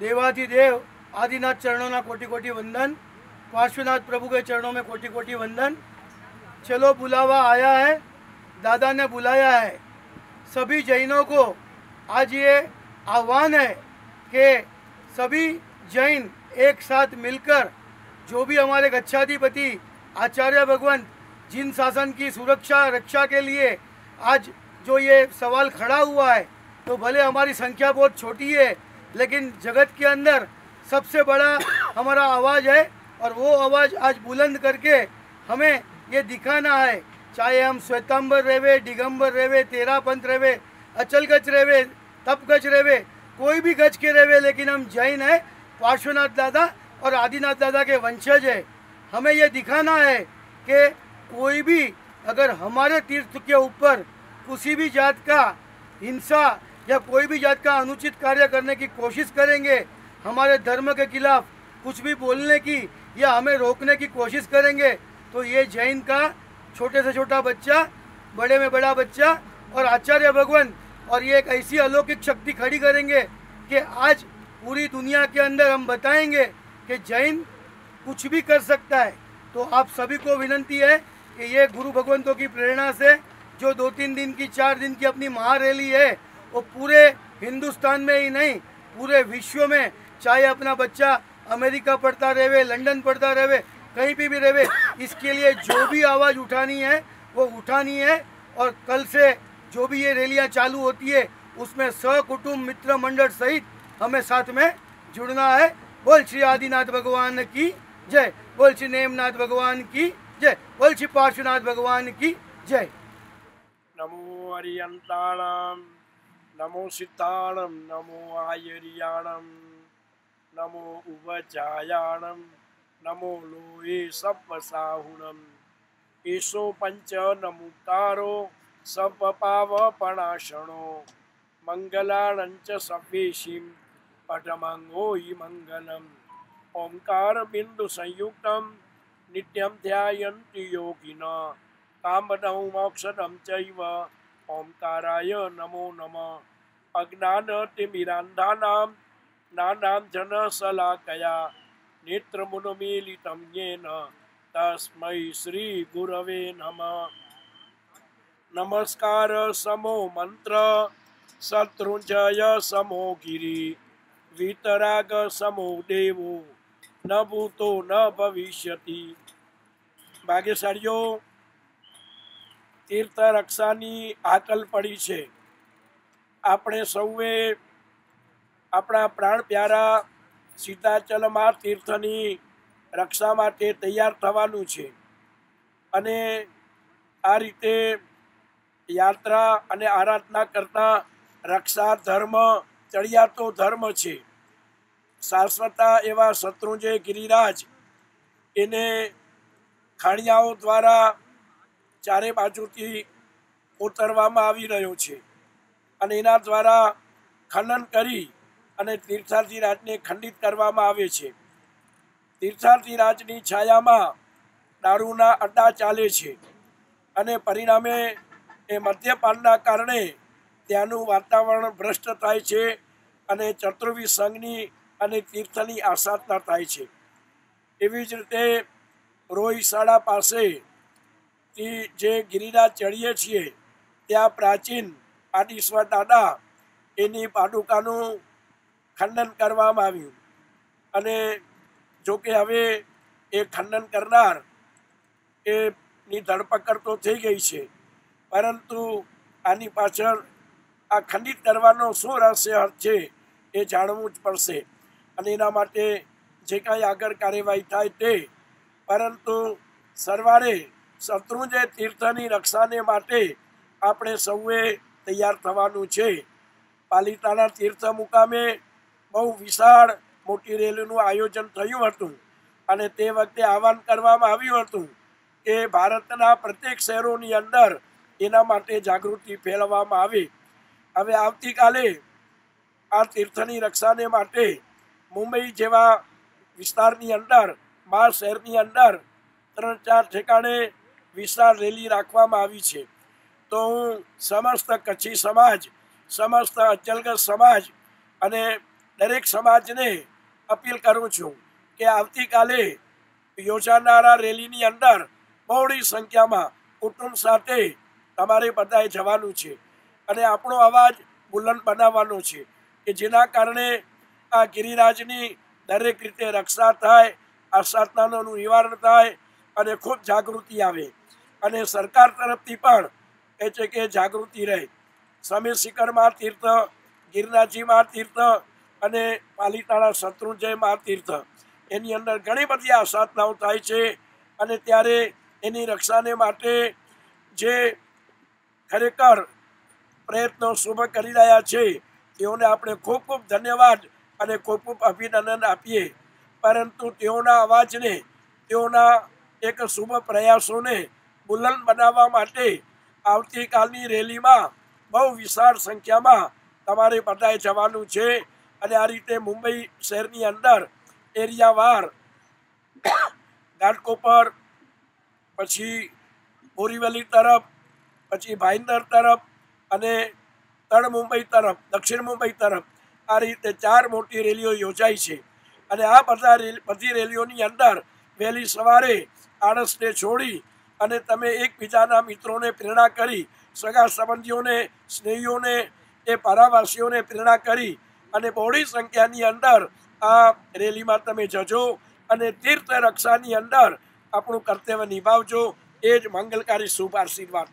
देवाधिदेव आदिनाथ चरणों ना कोटि कोटि वंदन, पार्श्वनाथ प्रभु के चरणों में कोटि कोटि वंदन। चलो बुलावा आया है, दादा ने बुलाया है। सभी जैनों को आज ये आह्वान है कि सभी जैन एक साथ मिलकर, जो भी हमारे गच्छाधिपति आचार्य भगवान जिन शासन की सुरक्षा, रक्षा के लिए आज जो ये सवाल खड़ा हुआ है तो भले हमारी संख्या बहुत छोटी है लेकिन जगत के अंदर सबसे बड़ा हमारा आवाज़ है और वो आवाज़ आज बुलंद करके हमें ये दिखाना है। चाहे हम श्वेतांबर रेवे दिगंबर रेवे तेरा पंथ रेवे अचल गज रेवे तप गज रेवे कोई भी गज के रेवे लेकिन हम जैन है, पार्श्वनाथ दादा और आदिनाथ दादा के वंशज है। हमें ये दिखाना है कि कोई भी अगर हमारे तीर्थ के ऊपर किसी भी जात का हिंसा या कोई भी जात का अनुचित कार्य करने की कोशिश करेंगे, हमारे धर्म के खिलाफ कुछ भी बोलने की या हमें रोकने की कोशिश करेंगे तो ये जैन का छोटे से छोटा बच्चा, बड़े में बड़ा बच्चा और आचार्य भगवान और ये एक ऐसी अलौकिक शक्ति खड़ी करेंगे कि आज पूरी दुनिया के अंदर हम बताएँगे कि जैन कुछ भी कर सकता है। तो आप सभी को विनंती है कि ये गुरु भगवंतों की प्रेरणा से जो दो तीन दिन की, चार दिन की अपनी महारैली है वो पूरे हिंदुस्तान में ही नहीं, पूरे विश्व में, चाहे अपना बच्चा अमेरिका पढ़ता रहे, लंदन पढ़ता रहे, कहीं भी भी रहे, इसके लिए जो भी आवाज़ उठानी है, वो उठानी है। और कल से जो भी ये रैलियाँ चालू होती है, उसमें सहकुटुंब मित्र मंडल सहित हमें साथ में जुड़ना है। बोल श्री आदिनाथ भगवान की जय। बोल श्री नेमनाथ भगवान की जय। बोल श्री पार्श्वनाथ भगवान की जय। नमो નમો સિદ્ધાણમ નમો આયરિયાણમ નમો ઉવચાયાણમ નમો લોહે સપ્પસાહુણમ ઈશો પંચ નમુક્તારો સપ પાવ પણાશણો મંગલાણંચ સપેશીમ પટમાંગો ઈ મંગલમ ઓમકાર બિંદુ સંયુક્તમ નિત્યમ ધ્યાયંતિ યોગિન કામદં મોક્ષદમ ચૈવ ઓમકારાય નમો નમઃ અજ્ઞાનતિમિરાંધાનામ નાનામ જન સલાકયા નેત્રમુનમીલિતમ યેન, તસ્મૈ શ્રી ગુરવે નમ. નમસ્કાર સમો મંત્ર, શત્રુંજય સમો ગિરી, વિતરાગ સમો દેવો, ન ભૂતો ન ભવિષ્યતિ. ભાગ્યશાળીઓ તીર્થ રક્ષાની આકલ પડી છે. આપણે સૌએ આપણા પ્રાણ પ્યારા સીતાચલમાં તીર્થની રક્ષા માટે તૈયાર થવાનું છે. અને આ રીતે યાત્રા અને આરાધના કરતા રક્ષા ધર્મ ચડિયાતો ધર્મ છે. શાશ્વતા એવા શત્રુંજય ગિરિરાજ એને ખાણિયાઓ દ્વારા ચારે બાજુથી કોતરવામાં આવી રહ્યો છે. અને એના દ્વારા ખનન કરી અને તીર્થાર્થી રાજને ખંડિત કરવામાં આવે છે. તીર્થાર્થી રાજની છાયામાં દારૂના અડ્ડા ચાલે છે અને પરિણામે એ મદ્યપાનના કારણે ત્યાંનું વાતાવરણ ભ્રષ્ટ થાય છે અને ચતુર્વી સંઘની અને તીર્થની આસાધના થાય છે. એવી જ રીતે રોહિશાળા પાસે જે ગિરિરાજ ચડીએ છીએ, ત્યાં પ્રાચીન આદિશ્વર દાદા, એની પાદુકાનું ખંડન કરવામાં આવ્યું. અને જો કે હવે એ ખંડન કરનાર એની ધરપકડ તો થઈ ગઈ છે. પરંતુ આની પાછળ આ ખંડિત કરવાનો શું રહસ્ય છે એ જાણવું જ પડશે. અને એના માટે જે કાંઈ આગળ કાર્યવાહી થાય તે. પરંતુ સરવારે શત્રુંજય તીર્થની રક્ષાને માટે આપણે સૌએ તૈયાર થવાનું છે. પાલિતાણા તીર્થ મુકામે બહુ વિશાળ મોટી રેલીનું આયોજન થયું હતું અને તે વખતે આહવાન કરવામાં આવ્યું હતું કે ભારતના પ્રત્યેક શહેરોની અંદર એના માટે જાગૃતિ ફેલાવવામાં આવે. હવે આવતીકાલે આ તીર્થની રક્ષાને માટે મુંબઈ જેવા વિસ્તારની અંદર મા શહેરની અંદર ત્રણ ચાર ઠેકાણે વિશાળ રેલી રાખવામાં આવી છે. તો હું સમસ્ત કચ્છી સમાજ, સમસ્ત અચલગઢ સમાજ અને દરેક સમાજને અપીલ કરું છું કે આવતીકાલે યોજાનારા રેલીની અંદર બહોળી સંખ્યામાં કુટુંબ સાથે તમારે બધાએ જવાનું છે અને આપણો અવાજ બુલંદ બનાવવાનો છે કે જેના કારણે આ ગિરિરાજની દરેક રીતે રક્ષા થાય આ સાધનાનું નિવારણ થાય અને ખૂબ જાગૃતિ આવે. અને સરકાર તરફથી પણ એ છે કે જાગૃતિ રહે. સ્વામી શિખરમાં તીર્થ ગિરનાજીમાં તીર્થ અને પાલિતાણા શત્રુંજયમાં તીર્થ. એની અંદર ઘણી બધી આ સાધનાઓ થાય છે અને ત્યારે એની રક્ષાને માટે જે ખરેખર પ્રયત્નો શુભ કરી રહ્યા છે, તેઓને આપણે ખૂબ ખૂબ ધન્યવાદ અને ખૂબ ખૂબ અભિનંદન આપીએ. પરંતુ તેઓના અવાજને, તેઓના એક શુભ પ્રયાસોને બુલંદ બનાવવા માટે આવતીકાલની રેલીમાં બહુ વિશાળ સંખ્યામાં તમારે બધાએ જવાનું છે. અને આ રીતે મુંબઈ શહેરની અંદર એરિયાવાર ઘાટકોપર પછી બોરીવલી તરફ, પછી ભાઈંદર તરફ અને તળ મુંબઈ તરફ, દક્ષિણ મુંબઈ તરફ આ રીતે ચાર મોટી રેલીઓ યોજાઈ છે. અને આ બધા બધી રેલીઓની અંદર વહેલી સવારે આણસને છોડી અને તમે એકબીજાના મિત્રોને પ્રેરણા કરી, સગા સંબંધીઓને, સ્નેહીઓને, એ પારાવાસીઓને પ્રેરણા કરી અને બહોળી સંખ્યાની અંદર આ રેલીમાં તમે જજો અને તીર્થ રક્ષાની અંદર આપણું કર્તવ્ય નિભાવજો. એ જ મંગલકારી શુભ આશીર્વાદ.